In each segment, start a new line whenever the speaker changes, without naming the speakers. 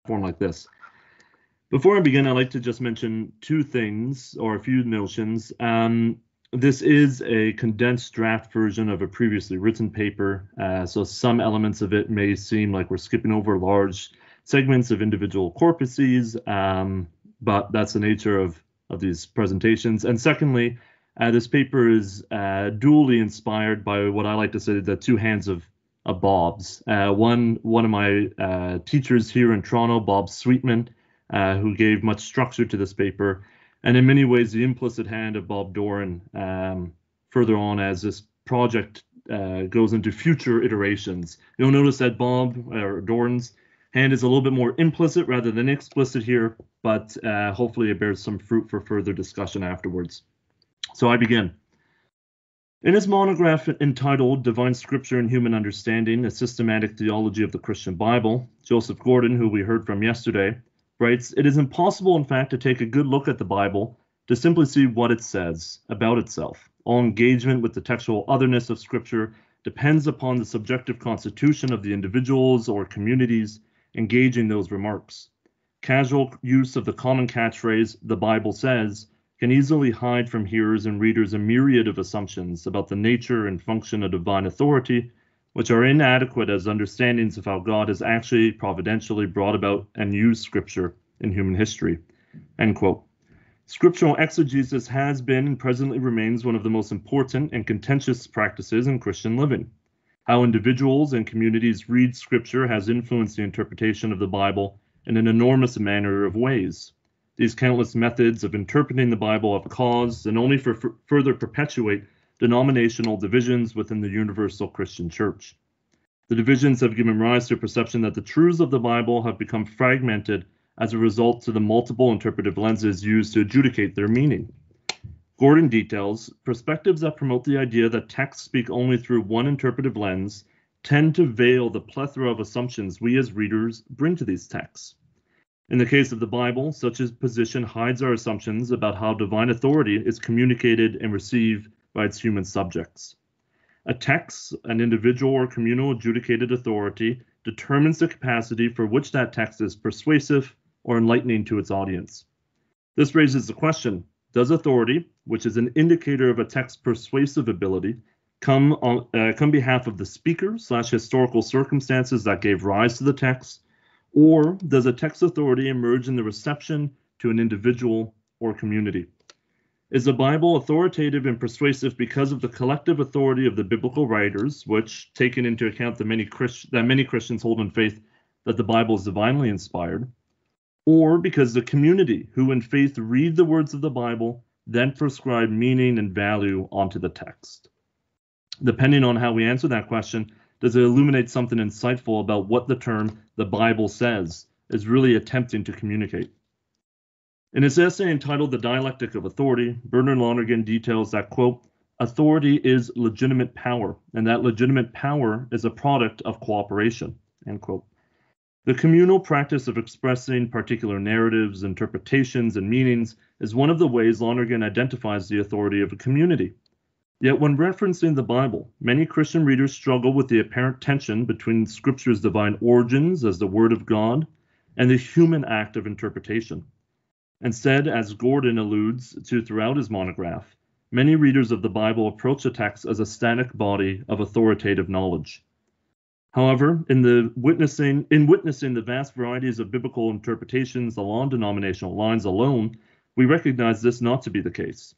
platform like this. Before I begin, I'd like to just mention two things or a few notions. Um, this is a condensed draft version of a previously written paper, uh, so some elements of it may seem like we're skipping over large segments of individual corpuses, um, but that's the nature of, of these presentations. And secondly, uh, this paper is uh, dually inspired by what I like to say the two hands of, of Bob's. Uh, one, one of my uh, teachers here in Toronto, Bob Sweetman, uh, who gave much structure to this paper, and in many ways the implicit hand of Bob Doran um, further on as this project uh, goes into future iterations. You'll notice that Bob or Doran's hand is a little bit more implicit rather than explicit here, but uh, hopefully it bears some fruit for further discussion afterwards. So I begin. In his monograph entitled Divine Scripture and Human Understanding, a Systematic Theology of the Christian Bible, Joseph Gordon, who we heard from yesterday, writes, It is impossible, in fact, to take a good look at the Bible to simply see what it says about itself. All engagement with the textual otherness of Scripture depends upon the subjective constitution of the individuals or communities engaging those remarks. Casual use of the common catchphrase, the Bible says, can easily hide from hearers and readers a myriad of assumptions about the nature and function of divine authority which are inadequate as understandings of how God has actually providentially brought about and used Scripture in human history. End quote. Scriptural exegesis has been and presently remains one of the most important and contentious practices in Christian living. How individuals and communities read Scripture has influenced the interpretation of the Bible in an enormous manner of ways. These countless methods of interpreting the Bible have caused, and only for further perpetuate, denominational divisions within the universal Christian church. The divisions have given rise to a perception that the truths of the Bible have become fragmented as a result to the multiple interpretive lenses used to adjudicate their meaning. Gordon details perspectives that promote the idea that texts speak only through one interpretive lens tend to veil the plethora of assumptions we as readers bring to these texts. In the case of the Bible, such a position hides our assumptions about how divine authority is communicated and received by its human subjects. A text, an individual or communal adjudicated authority, determines the capacity for which that text is persuasive or enlightening to its audience. This raises the question Does authority, which is an indicator of a text's persuasive ability, come on uh, come behalf of the speaker slash historical circumstances that gave rise to the text, or does a text authority emerge in the reception to an individual or community? Is the Bible authoritative and persuasive because of the collective authority of the biblical writers, which, taken into account the many Christ- that many Christians hold in faith that the Bible is divinely inspired, or because the community who in faith read the words of the Bible then prescribe meaning and value onto the text? Depending on how we answer that question, does it illuminate something insightful about what the term the Bible says is really attempting to communicate? In his essay entitled The Dialectic of Authority, Bernard Lonergan details that, quote, authority is legitimate power, and that legitimate power is a product of cooperation, end quote. The communal practice of expressing particular narratives, interpretations, and meanings is one of the ways Lonergan identifies the authority of a community. Yet, when referencing the Bible, many Christian readers struggle with the apparent tension between Scripture's divine origins as the Word of God and the human act of interpretation. Instead, as Gordon alludes to throughout his monograph, many readers of the Bible approach the text as a static body of authoritative knowledge. However, in the witnessing in witnessing the vast varieties of biblical interpretations along denominational lines alone, we recognize this not to be the case.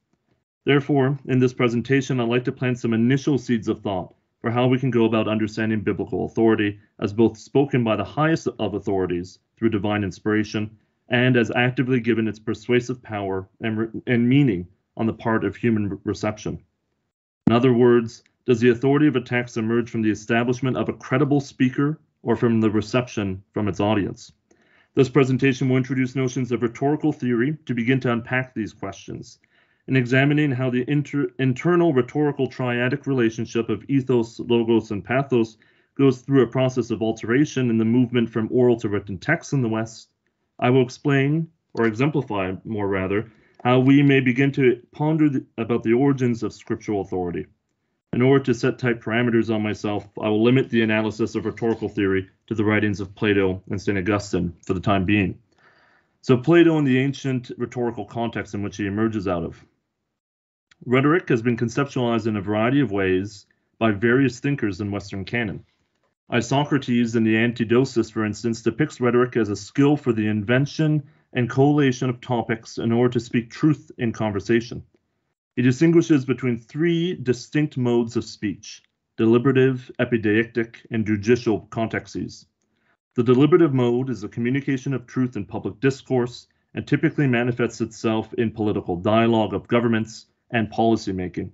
Therefore, in this presentation, I'd like to plant some initial seeds of thought for how we can go about understanding biblical authority as both spoken by the highest of authorities through divine inspiration and as actively given its persuasive power and, and meaning on the part of human reception. In other words, does the authority of a text emerge from the establishment of a credible speaker or from the reception from its audience? This presentation will introduce notions of rhetorical theory to begin to unpack these questions. In examining how the inter- internal rhetorical triadic relationship of ethos, logos, and pathos goes through a process of alteration in the movement from oral to written texts in the West, I will explain, or exemplify more rather, how we may begin to ponder the, about the origins of scriptural authority. In order to set tight parameters on myself, I will limit the analysis of rhetorical theory to the writings of Plato and St. Augustine for the time being. So, Plato and the ancient rhetorical context in which he emerges out of. Rhetoric has been conceptualized in a variety of ways by various thinkers in Western canon. Isocrates in the Antidosis, for instance, depicts rhetoric as a skill for the invention and collation of topics in order to speak truth in conversation. He distinguishes between three distinct modes of speech deliberative, epideictic, and judicial contexts. The deliberative mode is the communication of truth in public discourse and typically manifests itself in political dialogue of governments and policymaking.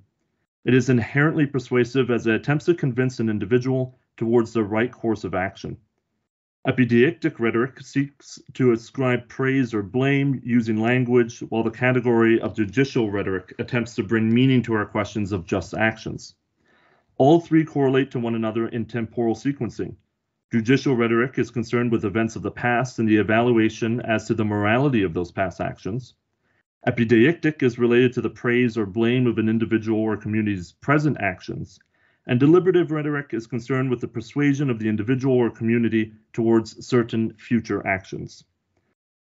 It is inherently persuasive as it attempts to convince an individual towards the right course of action. Epideictic rhetoric seeks to ascribe praise or blame using language, while the category of judicial rhetoric attempts to bring meaning to our questions of just actions. All three correlate to one another in temporal sequencing. Judicial rhetoric is concerned with events of the past and the evaluation as to the morality of those past actions. Epideictic is related to the praise or blame of an individual or community's present actions. And deliberative rhetoric is concerned with the persuasion of the individual or community towards certain future actions.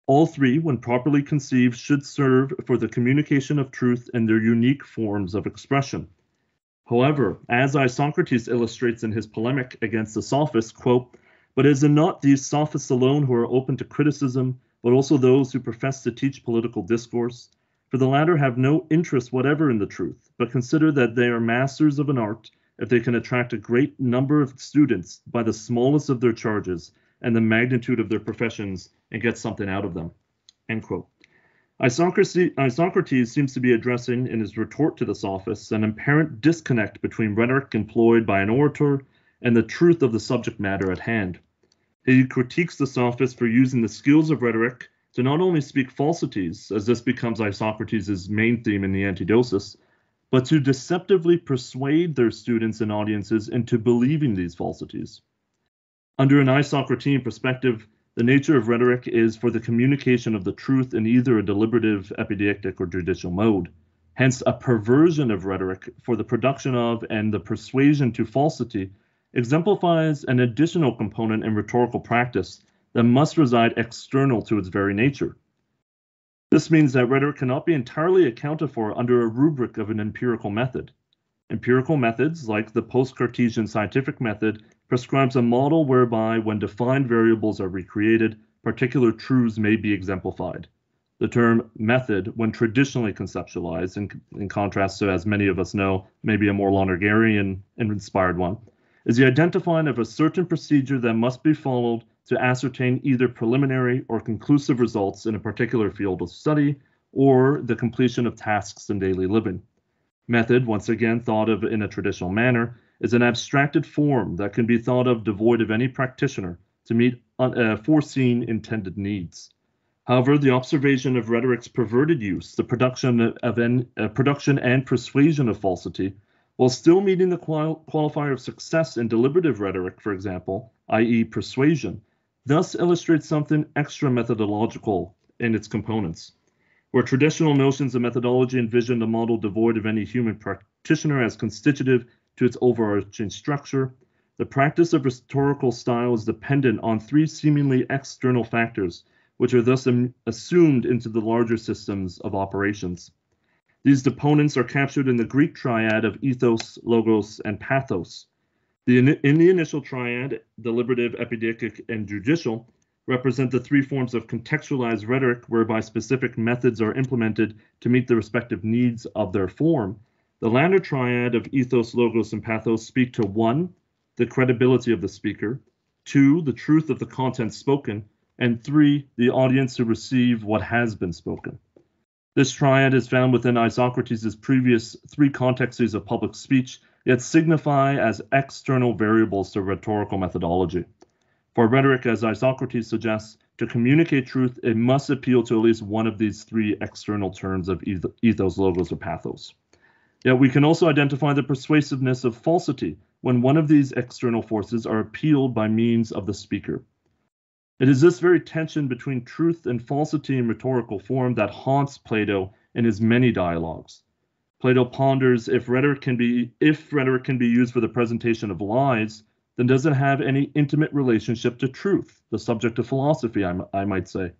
All three, when properly conceived, should serve for the communication of truth in their unique forms of expression. However, as Isocrates illustrates in his polemic against the sophists, quote, but is it not these sophists alone who are open to criticism, but also those who profess to teach political discourse? For the latter have no interest whatever in the truth, but consider that they are masters of an art if they can attract a great number of students by the smallest of their charges and the magnitude of their professions and get something out of them. End quote. Isocrates, seems to be addressing in his retort to the sophists an apparent disconnect between rhetoric employed by an orator and the truth of the subject matter at hand. He critiques the sophists for using the skills of rhetoric to not only speak falsities, as this becomes Isocrates' main theme in the Antidosis, but to deceptively persuade their students and audiences into believing these falsities. Under an Isocratean perspective, the nature of rhetoric is for the communication of the truth in either a deliberative, epideictic, or judicial mode. Hence, a perversion of rhetoric for the production of and the persuasion to falsity exemplifies an additional component in rhetorical practice that must reside external to its very nature. This means that rhetoric cannot be entirely accounted for under a rubric of an empirical method. Empirical methods, like the post Cartesian scientific method, prescribes a model whereby, when defined variables are recreated, particular truths may be exemplified. The term method, when traditionally conceptualized, in, in contrast to, as many of us know, maybe a more Lonerganian inspired one, is the identifying of a certain procedure that must be followed to ascertain either preliminary or conclusive results in a particular field of study or the completion of tasks in daily living. Method, once again thought of in a traditional manner, is an abstracted form that can be thought of devoid of any practitioner to meet uh, foreseen intended needs. However, the observation of rhetoric's perverted use, the production of an, uh, production and persuasion of falsity, while still meeting the qual- qualifier of success in deliberative rhetoric, for example, i.e., persuasion, thus illustrates something extra methodological in its components. Where traditional notions of methodology envisioned a model devoid of any human practitioner as constitutive to its overarching structure, the practice of rhetorical style is dependent on three seemingly external factors, which are thus assumed into the larger systems of operations. These deponents are captured in the Greek triad of ethos, logos, and pathos. The, in the initial triad, deliberative, epideictic, and judicial, represent the three forms of contextualized rhetoric whereby specific methods are implemented to meet the respective needs of their form, the latter triad of ethos, logos, and pathos speak to one, the credibility of the speaker, two, the truth of the content spoken, and three, the audience who receive what has been spoken. This triad is found within Isocrates' previous three contexts of public speech, yet signify as external variables to rhetorical methodology. For rhetoric, as Isocrates suggests, to communicate truth, it must appeal to at least one of these three external terms of ethos, logos, or pathos. Yet we can also identify the persuasiveness of falsity when one of these external forces are appealed by means of the speaker. It is this very tension between truth and falsity in rhetorical form that haunts Plato in his many dialogues. Plato ponders if rhetoric can be if rhetoric can be used for the presentation of lies, then does it have any intimate relationship to truth, the subject of philosophy, I, I might say?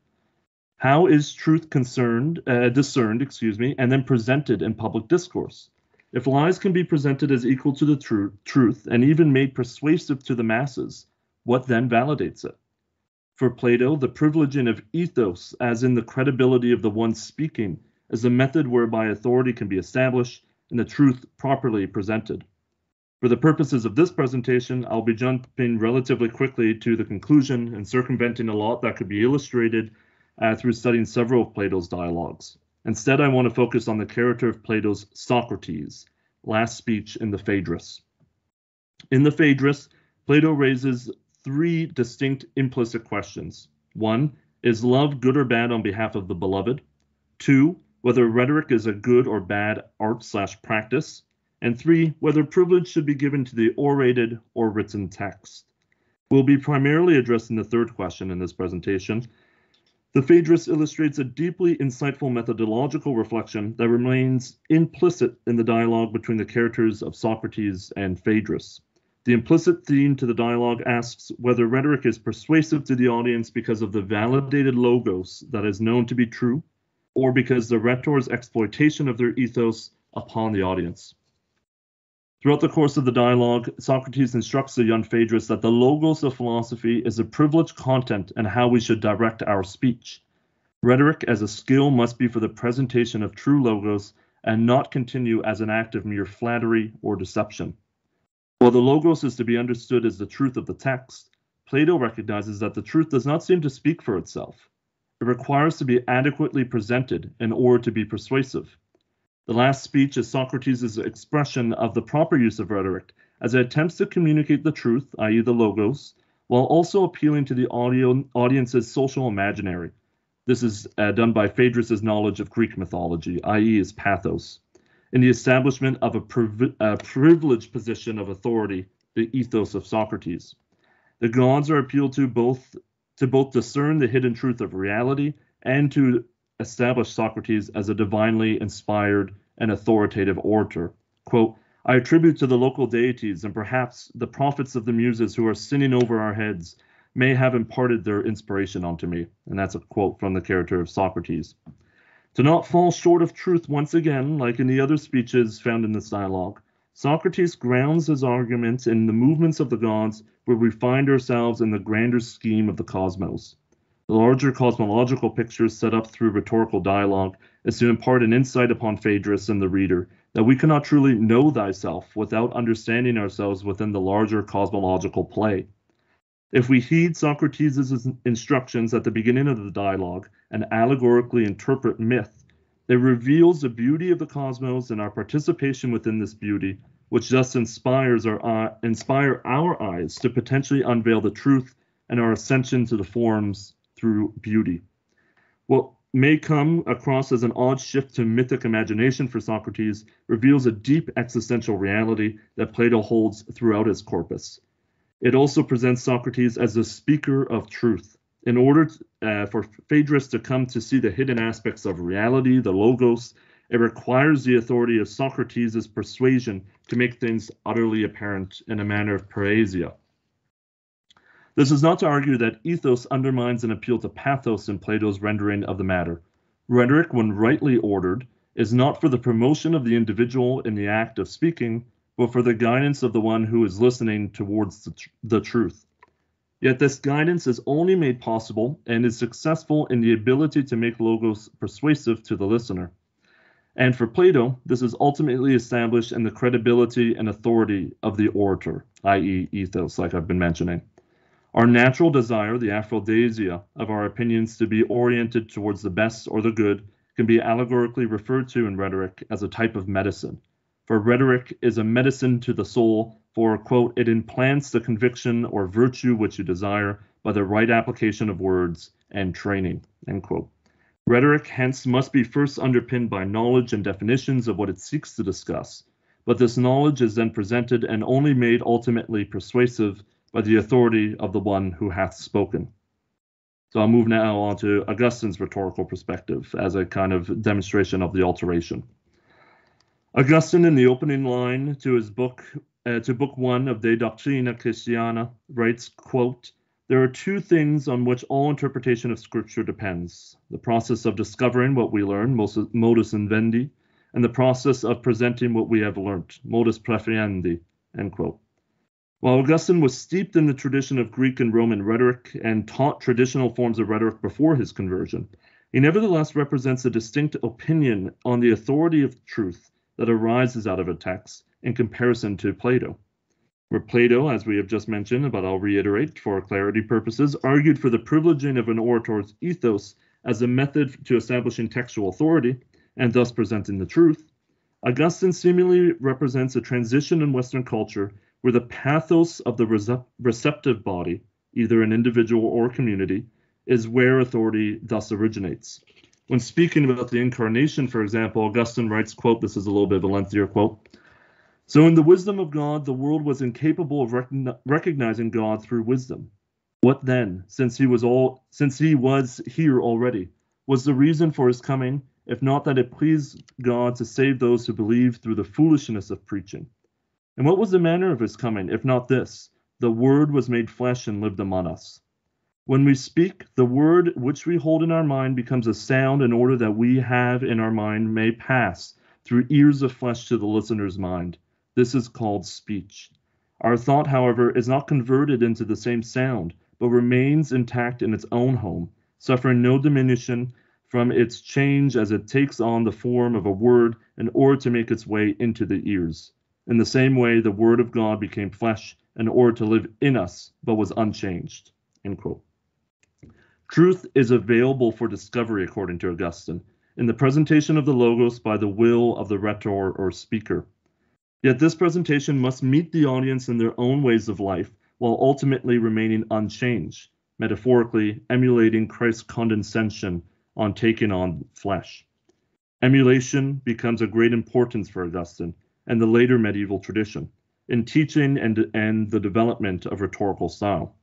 How is truth concerned, uh, discerned, excuse me, and then presented in public discourse? If lies can be presented as equal to the tr- truth and even made persuasive to the masses, what then validates it? For Plato, the privileging of ethos, as in the credibility of the one speaking, is a method whereby authority can be established and the truth properly presented. For the purposes of this presentation, I'll be jumping relatively quickly to the conclusion and circumventing a lot that could be illustrated uh, through studying several of Plato's dialogues. Instead, I want to focus on the character of Plato's Socrates, last speech in the Phaedrus. In the Phaedrus, Plato raises three distinct implicit questions. One, is love good or bad on behalf of the beloved? Two, whether rhetoric is a good or bad art slash practice. And three, whether privilege should be given to the orated or written text. We'll be primarily addressing the third question in this presentation, the Phaedrus illustrates a deeply insightful methodological reflection that remains implicit in the dialogue between the characters of Socrates and Phaedrus. The implicit theme to the dialogue asks whether rhetoric is persuasive to the audience because of the validated logos that is known to be true, or because the rhetor's exploitation of their ethos upon the audience. Throughout the course of the dialogue, Socrates instructs the young Phaedrus that the logos of philosophy is a privileged content and how we should direct our speech. Rhetoric as a skill must be for the presentation of true logos and not continue as an act of mere flattery or deception. While the logos is to be understood as the truth of the text, Plato recognizes that the truth does not seem to speak for itself. It requires to be adequately presented in order to be persuasive. The last speech is Socrates' expression of the proper use of rhetoric as it attempts to communicate the truth, i.e., the logos, while also appealing to the audio, audience's social imaginary. This is uh, done by Phaedrus' knowledge of Greek mythology, i.e., his pathos, in the establishment of a, priv- a privileged position of authority, the ethos of Socrates. The gods are appealed to both to both discern the hidden truth of reality and to establish Socrates as a divinely inspired and authoritative orator. Quote, I attribute to the local deities and perhaps the prophets of the muses who are sitting over our heads may have imparted their inspiration onto me. And that's a quote from the character of Socrates. To not fall short of truth once again, like in the other speeches found in this dialogue, Socrates grounds his arguments in the movements of the gods where we find ourselves in the grander scheme of the cosmos. The larger cosmological pictures set up through rhetorical dialogue is to impart an insight upon Phaedrus and the reader that we cannot truly know thyself without understanding ourselves within the larger cosmological play. If we heed Socrates' instructions at the beginning of the dialogue and allegorically interpret myth, it reveals the beauty of the cosmos and our participation within this beauty, which thus inspires our, uh, inspire our eyes to potentially unveil the truth and our ascension to the forms through beauty. What may come across as an odd shift to mythic imagination for Socrates reveals a deep existential reality that Plato holds throughout his corpus. It also presents Socrates as a speaker of truth. In order uh, for Phaedrus to come to see the hidden aspects of reality, the logos, it requires the authority of Socrates' persuasion to make things utterly apparent in a manner of parrhesia. This is not to argue that ethos undermines an appeal to pathos in Plato's rendering of the matter. Rhetoric, when rightly ordered, is not for the promotion of the individual in the act of speaking, but for the guidance of the one who is listening towards the, tr- the truth. Yet this guidance is only made possible and is successful in the ability to make logos persuasive to the listener. And for Plato, this is ultimately established in the credibility and authority of the orator, i.e., ethos, like I've been mentioning. Our natural desire, the aphrodisia of our opinions to be oriented towards the best or the good, can be allegorically referred to in rhetoric as a type of medicine. For rhetoric is a medicine to the soul, for, quote, it implants the conviction or virtue which you desire by the right application of words and training, end quote. Rhetoric, hence, must be first underpinned by knowledge and definitions of what it seeks to discuss. But this knowledge is then presented and only made ultimately persuasive by the authority of the one who hath spoken. So I'll move now on to Augustine's rhetorical perspective as a kind of demonstration of the alteration. Augustine, in the opening line to his book uh, to Book One of De Doctrina Christiana, writes, quote, there are two things on which all interpretation of Scripture depends the process of discovering what we learn, modus inveniendi, and the process of presenting what we have learnt, modus proferendi. End quote. While Augustine was steeped in the tradition of Greek and Roman rhetoric and taught traditional forms of rhetoric before his conversion, he nevertheless represents a distinct opinion on the authority of truth that arises out of a text in comparison to Plato where Plato, as we have just mentioned, but I'll reiterate for clarity purposes, argued for the privileging of an orator's ethos as a method to establishing textual authority and thus presenting the truth, Augustine seemingly represents a transition in Western culture where the pathos of the receptive body, either an individual or community, is where authority thus originates. When speaking about the incarnation, for example, Augustine writes, quote, this is a little bit of a lengthier quote, so, in the wisdom of God, the world was incapable of recognizing God through wisdom. What then, since he was all since he was here already, was the reason for his coming, if not that it pleased God to save those who believe through the foolishness of preaching? And what was the manner of his coming, if not this? The Word was made flesh and lived among us. When we speak, the word which we hold in our mind becomes a sound in order that we have in our mind may pass through ears of flesh to the listener's mind this is called speech. Our thought, however, is not converted into the same sound, but remains intact in its own home, suffering no diminution from its change as it takes on the form of a word in order to make its way into the ears. In the same way, the Word of God became flesh in order to live in us, but was unchanged. Truth is available for discovery, according to Augustine, in the presentation of the Logos by the will of the rhetor or speaker. Yet this presentation must meet the audience in their own ways of life while ultimately remaining unchanged, metaphorically emulating Christ's condescension on taking on flesh. Emulation becomes of great importance for Augustine and the later medieval tradition in teaching and, and the development of rhetorical style.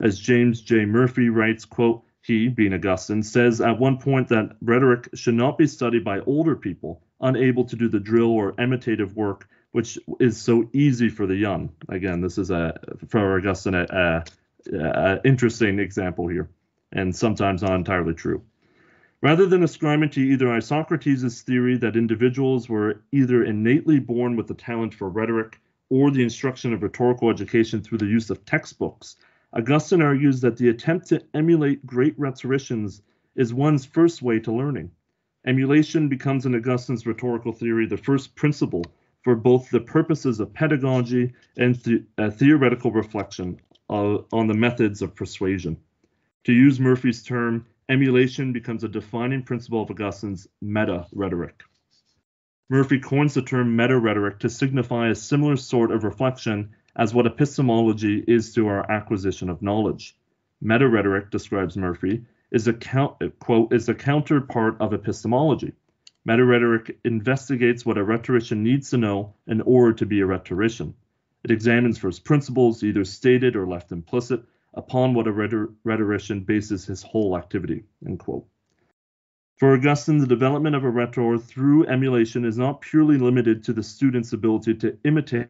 As James J. Murphy writes, quote, he, being Augustine, says at one point that rhetoric should not be studied by older people unable to do the drill or imitative work which is so easy for the young. Again, this is a for Augustine a, a, a interesting example here, and sometimes not entirely true. Rather than ascribing to either Isocrates' theory that individuals were either innately born with the talent for rhetoric or the instruction of rhetorical education through the use of textbooks, Augustine argues that the attempt to emulate great rhetoricians is one's first way to learning. Emulation becomes in Augustine's rhetorical theory the first principle for both the purposes of pedagogy and th- theoretical reflection uh, on the methods of persuasion. To use Murphy's term, emulation becomes a defining principle of Augustine's meta rhetoric. Murphy coins the term meta rhetoric to signify a similar sort of reflection as what epistemology is to our acquisition of knowledge. Meta rhetoric, describes Murphy, is a quote is a counterpart of epistemology. Meta-rhetoric investigates what a rhetorician needs to know in order to be a rhetorician. It examines first principles, either stated or left implicit, upon what a rhetorician bases his whole activity. For Augustine, the development of a rhetor through emulation is not purely limited to the student's ability to imitate.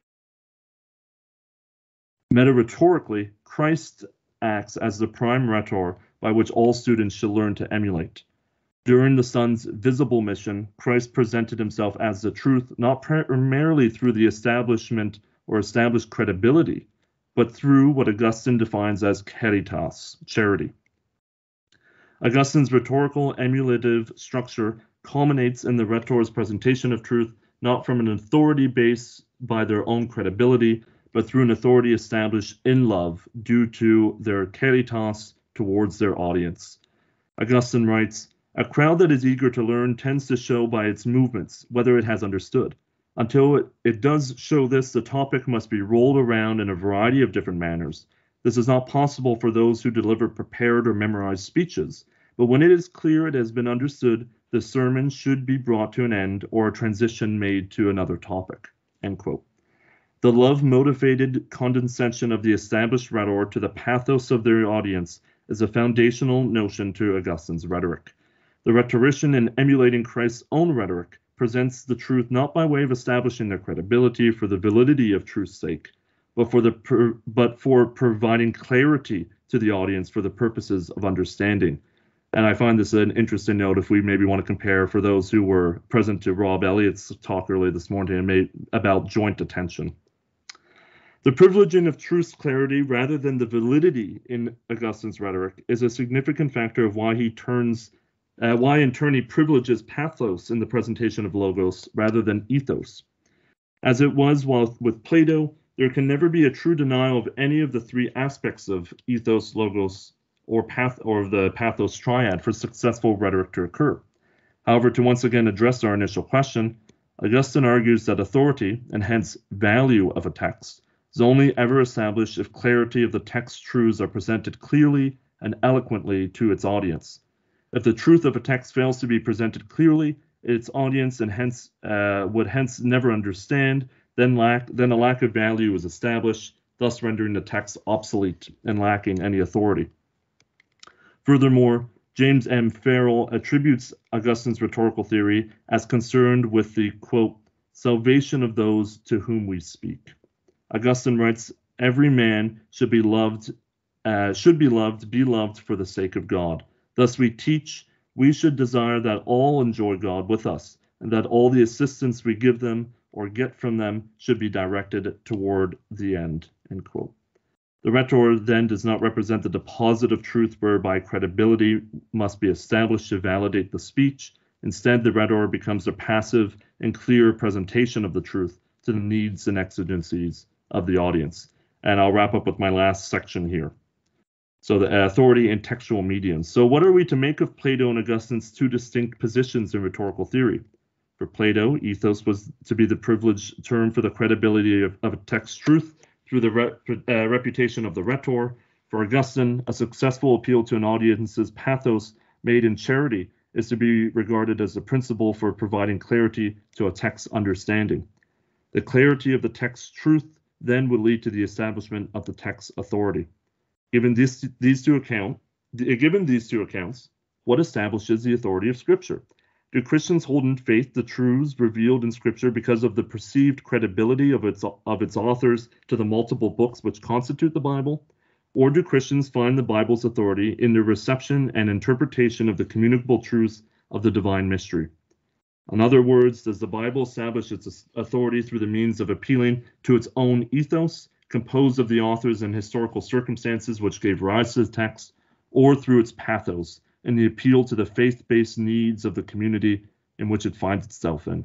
Meta-rhetorically, Christ acts as the prime rhetor by which all students should learn to emulate. During the Son's visible mission, Christ presented himself as the truth, not primarily through the establishment or established credibility, but through what Augustine defines as caritas, charity. Augustine's rhetorical emulative structure culminates in the rhetor's presentation of truth not from an authority based by their own credibility, but through an authority established in love due to their caritas towards their audience. Augustine writes, a crowd that is eager to learn tends to show by its movements whether it has understood. Until it, it does show this, the topic must be rolled around in a variety of different manners. This is not possible for those who deliver prepared or memorized speeches, but when it is clear it has been understood, the sermon should be brought to an end or a transition made to another topic. The love motivated condescension of the established rhetor to the pathos of their audience is a foundational notion to Augustine's rhetoric. The rhetorician, in emulating Christ's own rhetoric, presents the truth not by way of establishing their credibility for the validity of truth's sake, but for the per, but for providing clarity to the audience for the purposes of understanding. And I find this an interesting note if we maybe want to compare for those who were present to Rob Elliott's talk earlier this morning about joint attention. The privileging of truth's clarity rather than the validity in Augustine's rhetoric is a significant factor of why he turns, uh, why in turn he privileges pathos in the presentation of logos rather than ethos. As it was while with Plato, there can never be a true denial of any of the three aspects of ethos, logos, or path or the pathos triad for successful rhetoric to occur. However, to once again address our initial question, Augustine argues that authority, and hence value of a text, is only ever established if clarity of the text truths are presented clearly and eloquently to its audience. If the truth of a text fails to be presented clearly, its audience and hence uh, would hence never understand, then lack then a lack of value is established, thus rendering the text obsolete and lacking any authority. Furthermore, James M. Farrell attributes Augustine's rhetorical theory as concerned with the quote salvation of those to whom we speak. Augustine writes, "Every man should be loved, uh, should be loved, be loved for the sake of God. Thus we teach we should desire that all enjoy God with us, and that all the assistance we give them or get from them should be directed toward the end." End quote. The rhetor then does not represent the deposit of truth whereby credibility must be established to validate the speech. Instead, the rhetor becomes a passive and clear presentation of the truth to the needs and exigencies of the audience. And I'll wrap up with my last section here. So the authority and textual mediums. So what are we to make of Plato and Augustine's two distinct positions in rhetorical theory? For Plato, ethos was to be the privileged term for the credibility of, of a text's truth through the re- uh, reputation of the rhetor. For Augustine, a successful appeal to an audience's pathos made in charity is to be regarded as a principle for providing clarity to a text's understanding. The clarity of the text's truth then would lead to the establishment of the text's authority. Given this, these two account, given these two accounts, what establishes the authority of Scripture? Do Christians hold in faith the truths revealed in Scripture because of the perceived credibility of its of its authors to the multiple books which constitute the Bible? Or do Christians find the Bible's authority in the reception and interpretation of the communicable truths of the divine mystery? In other words, does the Bible establish its authority through the means of appealing to its own ethos, composed of the authors and historical circumstances which gave rise to the text, or through its pathos, and the appeal to the faith based needs of the community in which it finds itself in.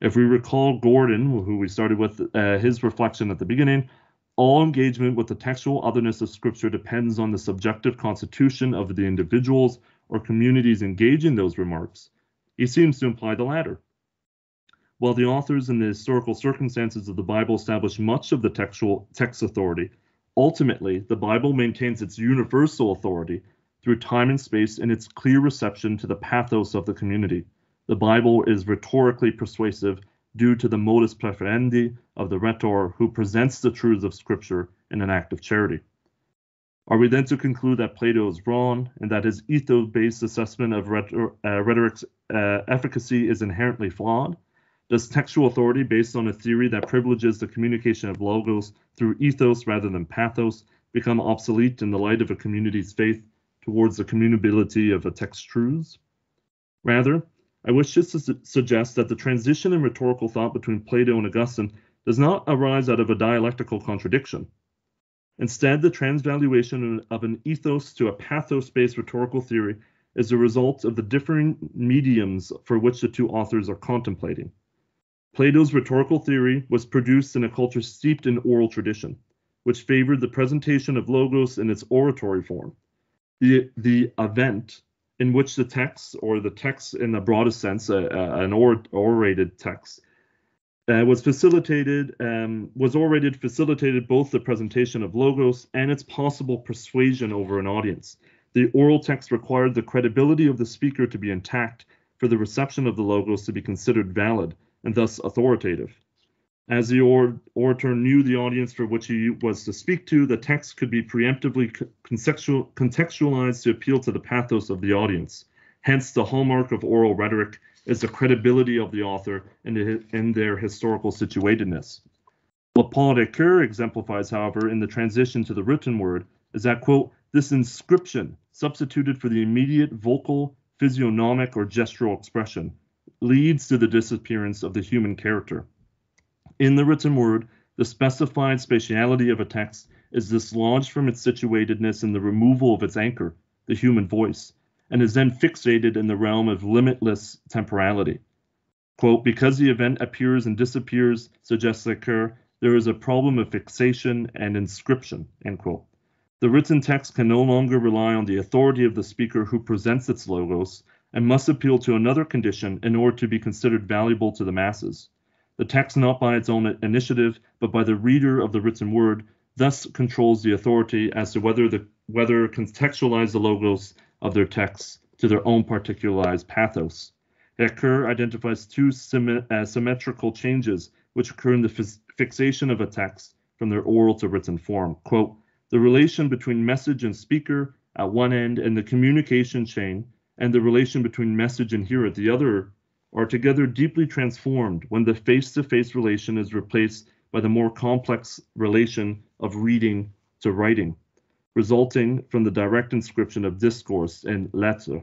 If we recall Gordon, who we started with uh, his reflection at the beginning, all engagement with the textual otherness of Scripture depends on the subjective constitution of the individuals or communities engaging those remarks. He seems to imply the latter. While the authors and the historical circumstances of the Bible establish much of the textual text authority, ultimately the Bible maintains its universal authority through time and space in its clear reception to the pathos of the community. The Bible is rhetorically persuasive due to the modus proferendi of the rhetor who presents the truths of Scripture in an act of charity. Are we then to conclude that Plato is wrong and that his ethos based assessment of rhetor- uh, rhetoric's uh, efficacy is inherently flawed? Does textual authority, based on a theory that privileges the communication of logos through ethos rather than pathos, become obsolete in the light of a community's faith towards the communicability of a text truths. Rather, I wish to su- suggest that the transition in rhetorical thought between Plato and Augustine does not arise out of a dialectical contradiction. Instead, the transvaluation of an ethos to a pathos based rhetorical theory is a result of the differing mediums for which the two authors are contemplating. Plato's rhetorical theory was produced in a culture steeped in oral tradition, which favored the presentation of logos in its oratory form the the event in which the text or the text in the broadest sense, uh, uh, an or, orated text, uh, was facilitated um, was orated facilitated both the presentation of logos and its possible persuasion over an audience. The oral text required the credibility of the speaker to be intact for the reception of the logos to be considered valid and thus authoritative. As the orator knew the audience for which he was to speak to, the text could be preemptively contextualized to appeal to the pathos of the audience. Hence, the hallmark of oral rhetoric is the credibility of the author and in their historical situatedness. What Paul Ricoeur exemplifies, however, in the transition to the written word is that, quote, this inscription substituted for the immediate vocal, physiognomic, or gestural expression leads to the disappearance of the human character. In the written word, the specified spatiality of a text is dislodged from its situatedness in the removal of its anchor, the human voice, and is then fixated in the realm of limitless temporality. Quote, because the event appears and disappears, suggests Ricoeur, there is a problem of fixation and inscription, end quote. The written text can no longer rely on the authority of the speaker who presents its logos and must appeal to another condition in order to be considered valuable to the masses. The text, not by its own initiative, but by the reader of the written word, thus controls the authority as to whether the whether contextualize the logos of their texts to their own particularized pathos. Ricoeur identifies two uh, symmetrical changes which occur in the fixation of a text from their oral to written form. Quote, the relation between message and speaker at one end and the communication chain and the relation between message and hearer at the other are together deeply transformed when the face to face relation is replaced by the more complex relation of reading to writing, resulting from the direct inscription of discourse and letter.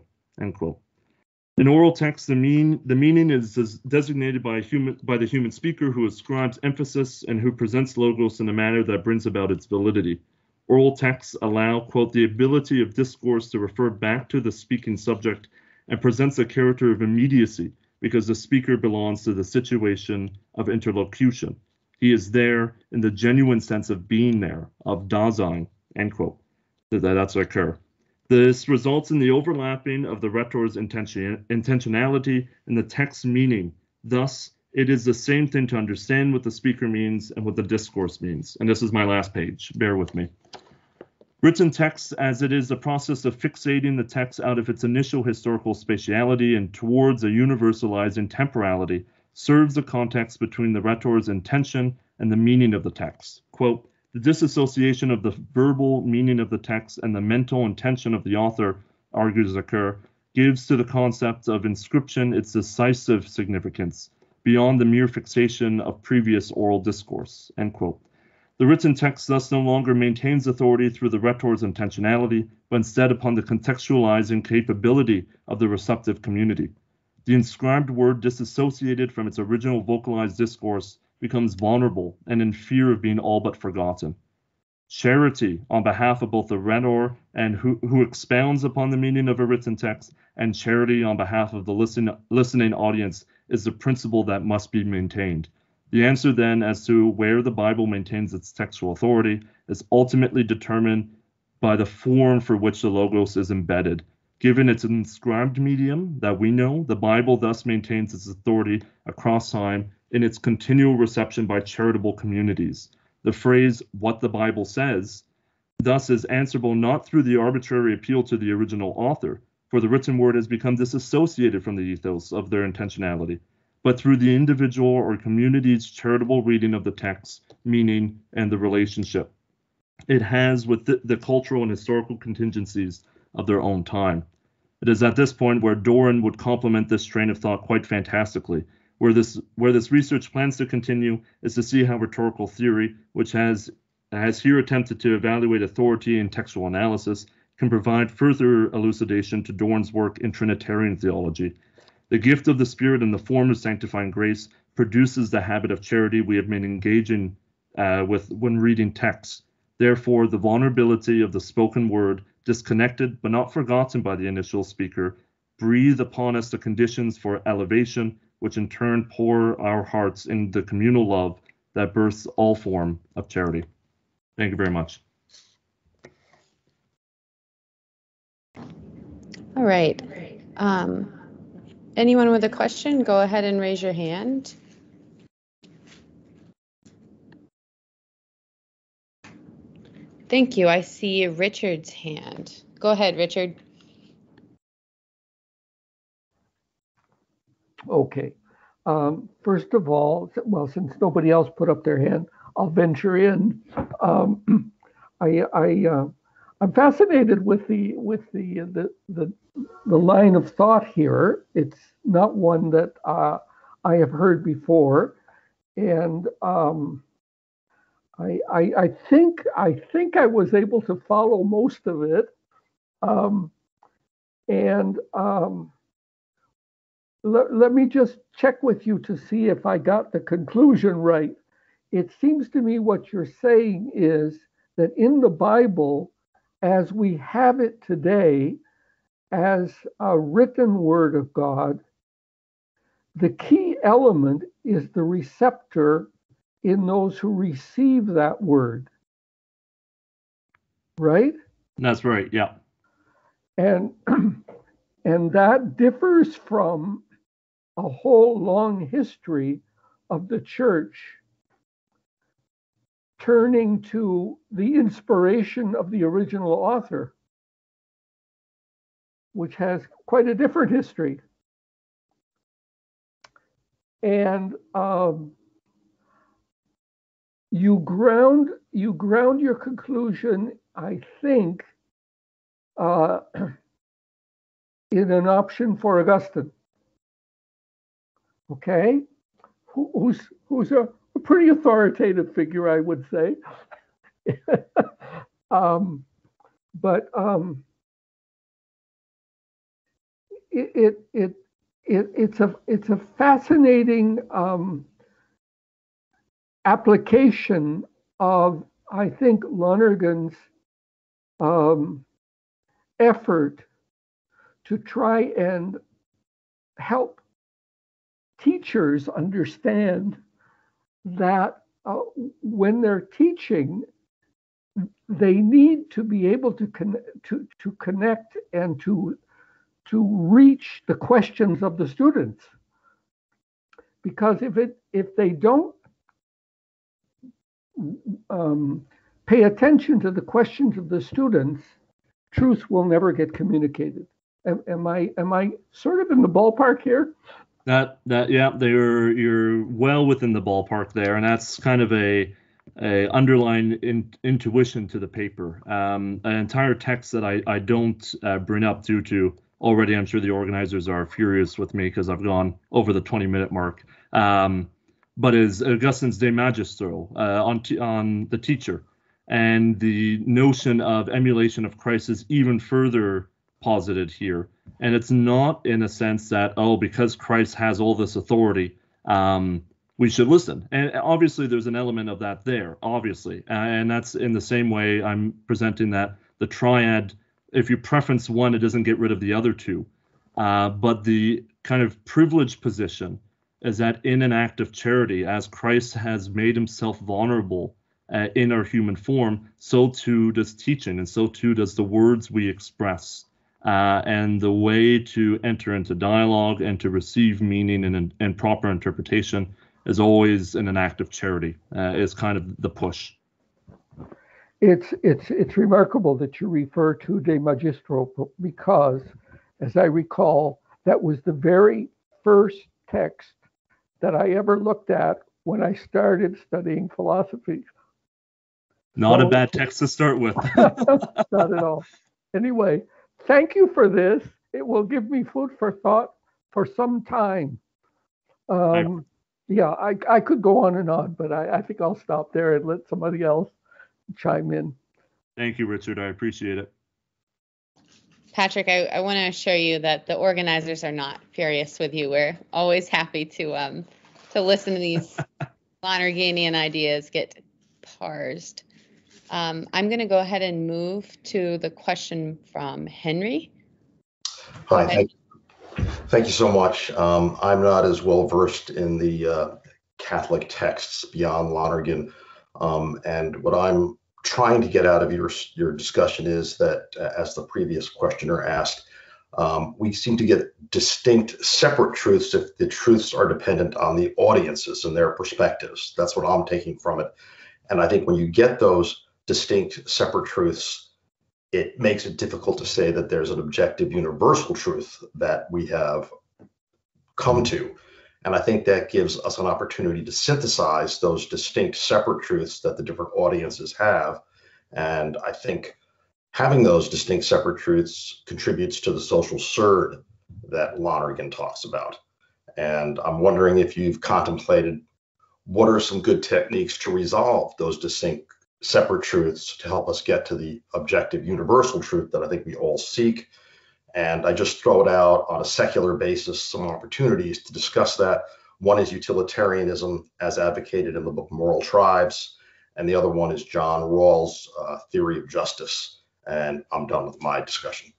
In oral text, the, mean, the meaning is designated by, human, by the human speaker who ascribes emphasis and who presents logos in a manner that brings about its validity. Oral texts allow, quote, the ability of discourse to refer back to the speaking subject and presents a character of immediacy because the speaker belongs to the situation of interlocution. He is there in the genuine sense of being there, of Dasein, end quote. That's Ricoeur. This results in the overlapping of the rhetor's intention, intentionality and the text's meaning. Thus, it is the same thing to understand what the speaker means and what the discourse means. And this is my last page. Bear with me. Written text, as it is the process of fixating the text out of its initial historical spatiality and towards a universalizing temporality, serves the context between the rhetor's intention and the meaning of the text. Quote, the disassociation of the verbal meaning of the text and the mental intention of the author, argues Ricoeur, gives to the concept of inscription its decisive significance beyond the mere fixation of previous oral discourse. The written text thus no longer maintains authority through the rhetor's intentionality, but instead upon the contextualizing capability of the receptive community. The inscribed word, disassociated from its original vocalized discourse, becomes vulnerable and in fear of being all but forgotten. Charity, on behalf of both the rhetor and who, who expounds upon the meaning of a written text, and charity on behalf of the listen, listening audience is the principle that must be maintained. The answer then as to where the Bible maintains its textual authority is ultimately determined by the form for which the Logos is embedded. Given its inscribed medium that we know, the Bible thus maintains its authority across time in its continual reception by charitable communities. The phrase, what the Bible says, thus is answerable not through the arbitrary appeal to the original author, for the written word has become disassociated from the ethos of their intentionality, but through the individual or community's charitable reading of the text, meaning, and the relationship it has with the, the cultural and historical contingencies of their own time. It is at this point where Doran would complement this train of thought quite fantastically. Where this where this research plans to continue is to see how rhetorical theory, which has has here attempted to evaluate authority in textual analysis, can provide further elucidation to Doran's work in Trinitarian theology. The gift of the Spirit in the form of sanctifying grace produces the habit of charity we have been engaging uh, with when reading texts. Therefore, the vulnerability of the spoken word, disconnected but not forgotten by the initial speaker, breathe upon us the conditions for elevation, which in turn pour our hearts in the communal love that births all form of charity. Thank you very much.
All right. Um, anyone with a question, go ahead and raise your hand. Thank you. I see Richard's hand. Go ahead, Richard.
Okay. Um, first of all, well, since nobody else put up their hand, I'll venture in. Um, I, I, uh, I'm fascinated with the with the the the, the line of thought here. It's not one that uh, I have heard before, and um, I, I, I think I think I was able to follow most of it, um, and um, let, let me just check with you to see if I got the conclusion right. It seems to me what you're saying is that in the Bible, as we have it today, as a written word of God, the key element is the receptor in those who receive that word. Right?
That's right. Yeah.
And and that differs from a whole long history of the church turning to the inspiration of the original author, which has quite a different history. And um, you ground you ground your conclusion, I think, uh, in an option for Augustine. Okay, Who, who's who's a, a, pretty authoritative figure, I would say. um, but um, it, it it it it's a it's a fascinating um, application of I think Lonergan's um, effort to try and help teachers understand that uh, when they're teaching, they need to be able to, con- to, to connect and to, to reach the questions of the students. Because if, it, if they don't um, pay attention to the questions of the students, truth will never get communicated. Am, am, I am I sort of in the ballpark here?
That that yeah, they're you're well within the ballpark there, and that's kind of a a underlying in, intuition to the paper. Um, an entire text that I I don't uh, bring up due to already. I'm sure the organizers are furious with me because I've gone over the 20 minute mark. Um, but is Augustine's De Magistro uh, on t- on the teacher, and the notion of emulation of Christ is even further posited here. And it's not in a sense that, oh, because Christ has all this authority, um, we should listen. And obviously, there's an element of that there, obviously. And that's in the same way I'm presenting that the triad, if you preference one, it doesn't get rid of the other two. Uh, but the kind of privileged position is that in an act of charity, as Christ has made himself vulnerable uh, in our human form, so too does teaching, and so too does the words we express. Uh, and the way to enter into dialogue and to receive meaning and, and proper interpretation is always in an act of charity. Uh, is kind of the push.
It's it's it's remarkable that you refer to De Magistro because, as I recall, that was the very first text that I ever looked at when I started studying philosophy.
Not so, a bad text to start with.
not at all. Anyway, thank you for this. It will give me food for thought for some time. Um, yeah, I, I could go on and on, but I, I think I'll stop there and let somebody else chime in.
Thank you, Richard. I appreciate it.
Patrick, I, I want to assure you that the organizers are not furious with you. We're always happy to um, to listen to these Lonerganian ideas get parsed. Um, I'm going to go ahead and move to the question from Henry.
Hi, thank you. thank you so much. Um, I'm not as well versed in the uh, Catholic texts beyond Lonergan, um, and what I'm trying to get out of your your discussion is that, uh, as the previous questioner asked, um, we seem to get distinct, separate truths if the truths are dependent on the audiences and their perspectives. That's what I'm taking from it. And I think when you get those distinct separate truths, it makes it difficult to say that there's an objective universal truth that we have come to. And I think that gives us an opportunity to synthesize those distinct separate truths that the different audiences have. And I think having those distinct separate truths contributes to the social surd that Lonergan talks about. And I'm wondering if you've contemplated what are some good techniques to resolve those distinct separate truths to help us get to the objective universal truth that I think we all seek. And I just throw it out on a secular basis, some opportunities to discuss that. One is utilitarianism as advocated in the book Moral Tribes, and the other one is John Rawls' uh, theory of justice. And I'm done with my discussion.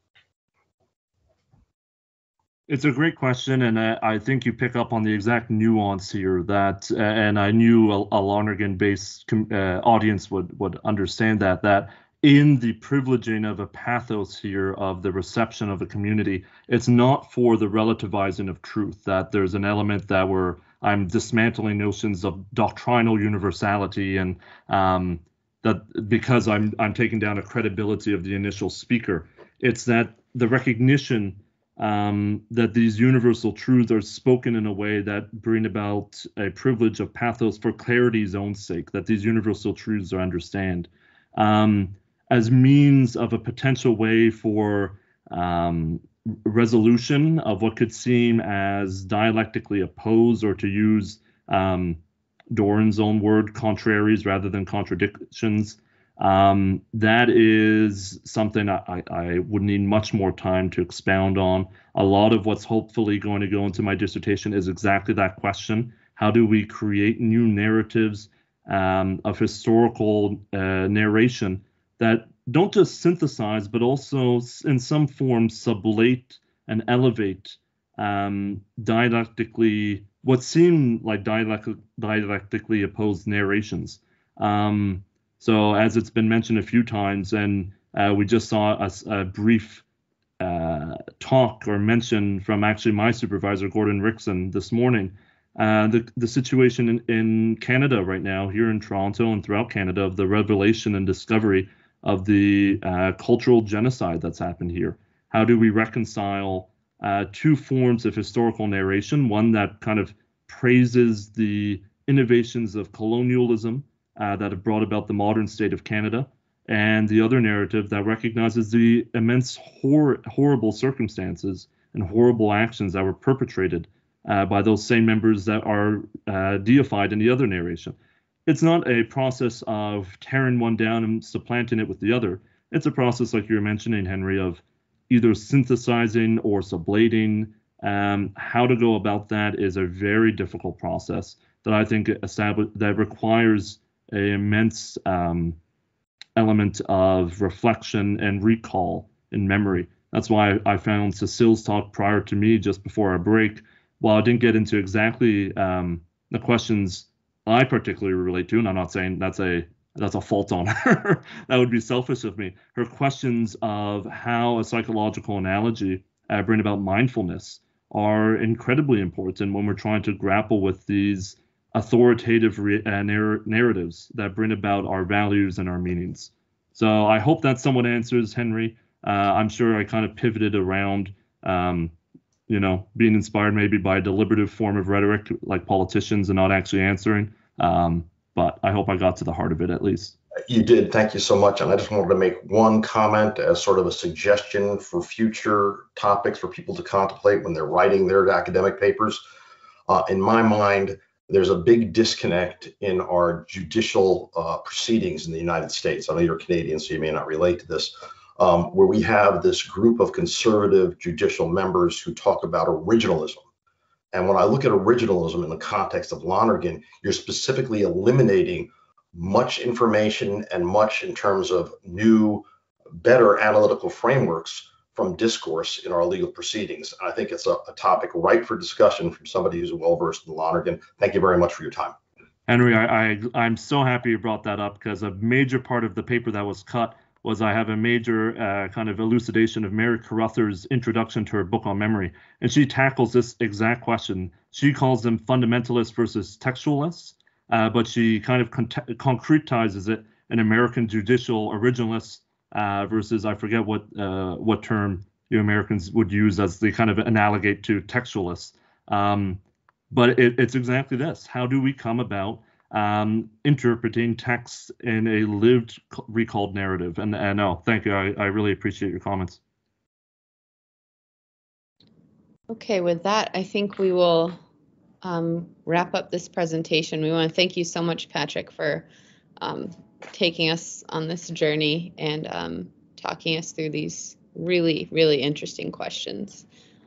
It's a great question, and I, I, think you pick up on the exact nuance here. That, uh, and I knew a, a Lonergan-based uh, audience would would understand that. That in the privileging of a pathos here of the reception of a community, it's not for the relativizing of truth. That there's an element that we're I'm dismantling notions of doctrinal universality and um, that because I'm I'm taking down a credibility of the initial speaker. It's that the recognition um, that these universal truths are spoken in a way that bring about a privilege of pathos for clarity's own sake, that these universal truths are understand um, as means of a potential way for um, resolution of what could seem as dialectically opposed, or to use um, Doran's own word, contraries rather than contradictions. Um, that is something I, I, would need much more time to expound on. A lot of what's hopefully going to go into my dissertation is exactly that question. How do we create new narratives um, of historical uh, narration that don't just synthesize, but also in some form sublate and elevate um, dialectically what seem like dialect- dialectically opposed narrations? Um, so, as it's been mentioned a few times, and uh, we just saw a, a brief uh, talk or mention from actually my supervisor, Gordon Rixon, this morning. Uh, the, the situation in, in Canada right now, here in Toronto and throughout Canada, of the revelation and discovery of the uh, cultural genocide that's happened here. How do we reconcile uh, two forms of historical narration? One that kind of praises the innovations of colonialism uh, that have brought about the modern state of Canada, and the other narrative that recognizes the immense hor- horrible circumstances and horrible actions that were perpetrated uh, by those same members that are uh, deified in the other narration. It's not a process of tearing one down and supplanting it with the other. It's a process, like you were mentioning, Henry, of either synthesizing or sublating. Um, how to go about that is a very difficult process that I think establish that requires immense um, element of reflection and recall in memory. That's why I found Cecile's talk prior to me, just before our break, while I didn't get into exactly um, the questions I particularly relate to, and I'm not saying that's a that's a fault on her. that would be selfish of me. Her questions of how a psychological analogy uh, bring about mindfulness are incredibly important when we're trying to grapple with these authoritative re- uh, narr- narratives that bring about our values and our meanings. So I hope that someone answers Henry. Uh, I'm sure I kind of pivoted around, um, you know, being inspired maybe by a deliberative form of rhetoric like politicians and not actually answering. Um, but I hope I got to the heart of it at least.
You did. Thank you so much. And I just wanted to make one comment as sort of a suggestion for future topics for people to contemplate when they're writing their academic papers. Uh, in my mind, there's a big disconnect in our judicial uh, proceedings in the United States. I know you're Canadian, so you may not relate to this, um, where we have this group of conservative judicial members who talk about originalism. And when I look at originalism in the context of Lonergan, you're specifically eliminating much information and much in terms of new, better analytical frameworks from discourse in our legal proceedings. And I think it's a, a topic ripe for discussion from somebody who's well versed in the Lonergan. Thank you very much for your time.
Henry, I, I am so happy you brought that up because a major part of the paper that was cut was I have a major uh, kind of elucidation of Mary Carruthers' introduction to her book on memory, and she tackles this exact question. She calls them fundamentalists versus textualists, uh, but she kind of con- concretizes it in American judicial originalists uh, versus I forget what uh, what term you Americans would use as they kind of analogate to textualists. Um, but it, it's exactly this: how do we come about um, interpreting text in a lived recalled narrative. And, and no, thank you. I, I really appreciate your comments.
Okay, with that, I think we will um, wrap up this presentation. We want to thank you so much, Patrick, for um, taking us on this journey and um, talking us through these really, really interesting questions.